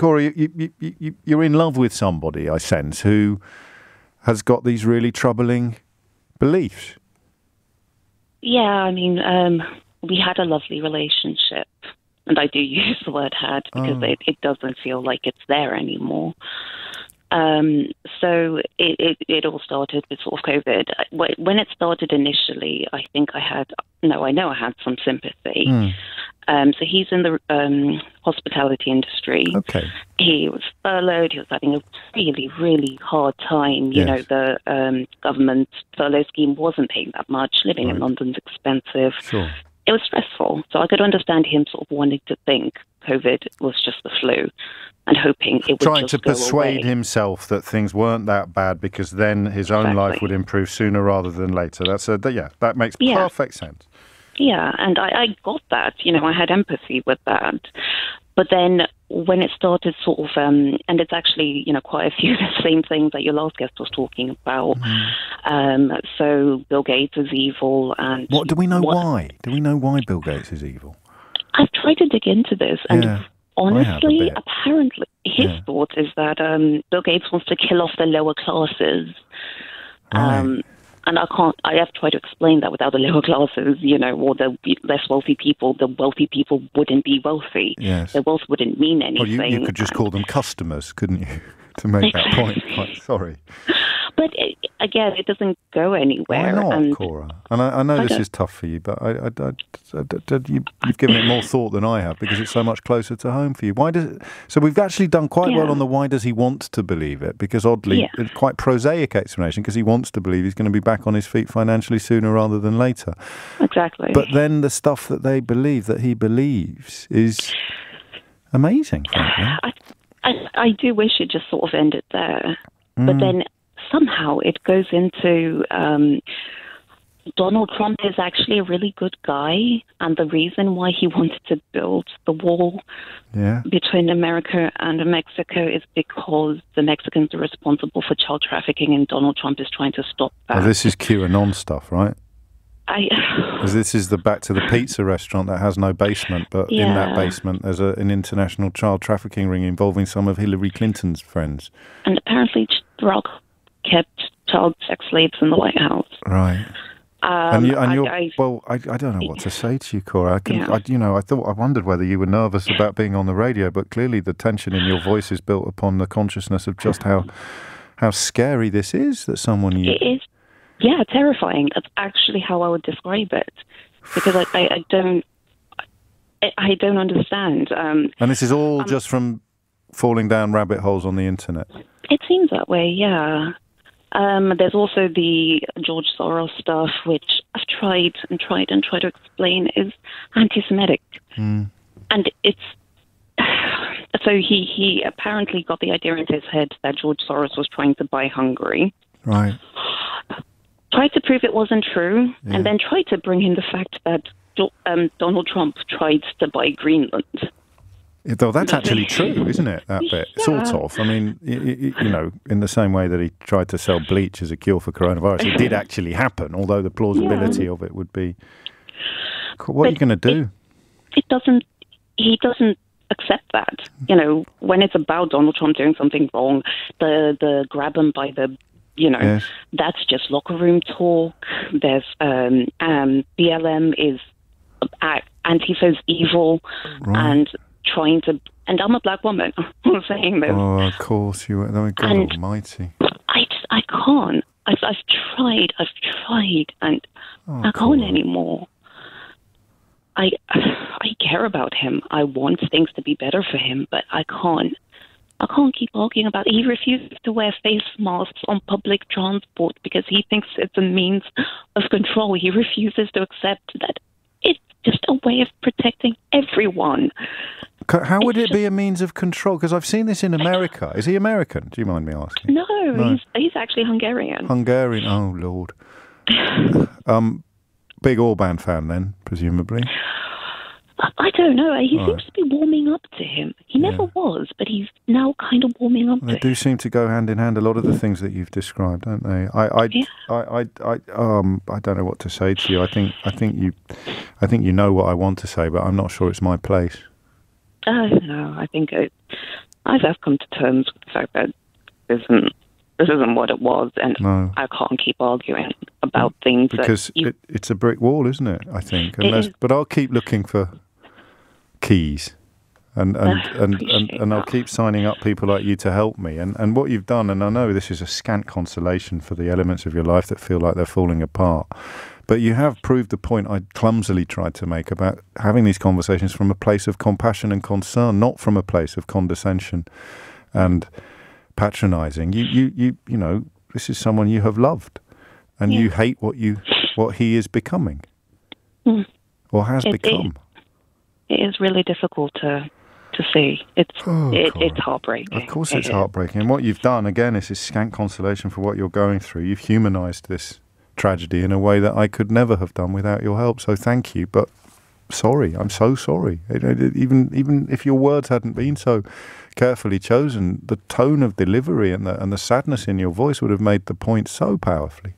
Cora, you, you, you, you, you're in love with somebody, I sense, who has got these really troubling beliefs. Yeah, I mean, um, we had a lovely relationship, and I do use the word had because Oh. it, it doesn't feel like it's there anymore. Um, so it, it, it all started with sort of COVID. When it started initially, I think I had, no, I know I had some sympathy. Hmm. Um, so he's in the um, hospitality industry. Okay. He was furloughed. He was having a really, really hard time. You Yes. know, the um, government furlough scheme wasn't paying that much. Living in London's expensive. Sure. It was stressful. So I could understand him sort of wanting to think COVID was just the flu and hoping it would Trying to persuade away. himself that things weren't that bad because then his own life would improve sooner rather than later. That's a that- yeah, that makes Yeah. perfect sense. Yeah, and I, I got that. You know, I had empathy with that. But then when it started sort of, um, and it's actually, you know, quite a few of the same things that your last guest was talking about. Mm-hmm. Um, so Bill Gates is evil, and What do we know what- why? Do we know why Bill Gates is evil? I've tried to dig into this, and Yeah, I have a honestly, apparently, his Yeah. thought is that um, Bill Gates wants to kill off the lower classes. Um, and I can't. I have tried to explain that without the lower classes, you know, or the less wealthy people. The wealthy people wouldn't be wealthy. Yes. Their wealth wouldn't mean Well, anything. you, you could just call them customers, couldn't you, to make that point? Right, sorry. But it, again, it doesn't go anywhere. Why not, and Cora? And I, I know I this is tough for you, but I, you, you've given it more thought than I have because it's so much closer to home for you. Why does? So we've actually done quite well on the why does he want to believe it? Because oddly, Yeah. it's quite prosaic explanation because he wants to believe he's going to be back on his feet financially sooner rather than later. exactly. But then the stuff that they believe that he believes is amazing. I, I, I do wish it just sort of ended there. Mm. But then somehow it goes into um, Donald Trump is actually a really good guy, and the reason why he wanted to build the wall Yeah. between America and Mexico is because the Mexicans are responsible for child trafficking, and Donald Trump is trying to stop that. Oh, this is QAnon stuff, right? I, this is the back to the pizza restaurant that has no basement, but in that basement there's a, an international child trafficking ring involving some of Hillary Clinton's friends. and apparently Barack kept child sex slaves in the White House. Right. Um, and you, and I- you're, I- well, I, I don't know what to say to you, Cora. I can, Yeah. I, you know, I thought I wondered whether you were nervous about being on the radio, but clearly the tension in your voice is built upon the consciousness of just how how scary this is that someone you It is, yeah, terrifying. That's actually how I would describe it, because I, I, I don't, I, I don't understand. Um, and this is all just from falling down rabbit holes on the internet. it seems that way, yeah. Um, there's also the George Soros stuff, which I've tried and tried and tried to explain is anti-Semitic, and it's. So he, he apparently got the idea into his head that George Soros was trying to buy Hungary. Right. tried to prove it wasn't true, Yeah. and then tried to bring in the fact that um, Donald Trump tried to buy Greenland. Yeah, Though that's actually true, isn't it? That bit, sort of. I mean, you know, in the same way that he tried to sell bleach as a cure for coronavirus, it did actually happen. Although the plausibility of it would be, what are you going to do? It doesn't. He doesn't accept that. You know, when it's about Donald Trump doing something wrong, the the grab him by the you know, Yes. that's just locker room talk. There's um, um, BLM is uh, Antifa's evil and trying to. And I'm a black woman. I'm saying this. Oh, of course you. Oh, my God And- Almighty! I just, I can't. I've, I've tried, I've tried, and Oh, I can't anymore. I, I care about him. I want things to be better for him, but I can't. I can't keep arguing about it. He refuses to wear face masks on public transport because he thinks it's a means of control. He refuses to accept that it's just a way of protecting everyone. How would it be a means of control? Because I've seen this in America. Is he American? Do you mind me asking? No, No. he's he's actually Hungarian. Hungarian. Oh Lord. um, big Orban fan then, presumably. I- don't know. He Right. seems to be warming up to him. He never was, but he's now kind of warming up They do him. seem to go hand in hand. A lot of the things that you've described, don't they? I, I, Yeah. I, I, I, um, I don't know what to say to you. I think, I think you, I think you know what I want to say, but I'm not sure it's my place. I don't know. I think it, I have come to terms with the fact that this isn't this isn't what it was, and No. I can't keep arguing about things because that you, it, it's a brick wall, isn't it? I think. Unless, is. but I'll keep looking for keys, and and, and, and, and I'll keep signing up people like you to help me. And and what you've done, and I know this is a scant consolation for the elements of your life that feel like they're falling apart. But you have proved the point I clumsily tried to make about having these conversations from a place of compassion and concern, not from a place of condescension and patronizing. You, you, you, you know, this is someone you have loved, and you hate what you, what he is becoming, Mm. or has It- it- become. it is really difficult to to see. It's Oh, it, it's heartbreaking. Of course, it's is. heartbreaking. And what you've done again is this scant consolation for what you're going through. You've humanized this tragedy in a way that I could never have done without your help. So thank you. But sorry, I'm so sorry. It- it- Even even if your words hadn't been so carefully chosen, the tone of delivery and the and the sadness in your voice would have made the point so powerfully.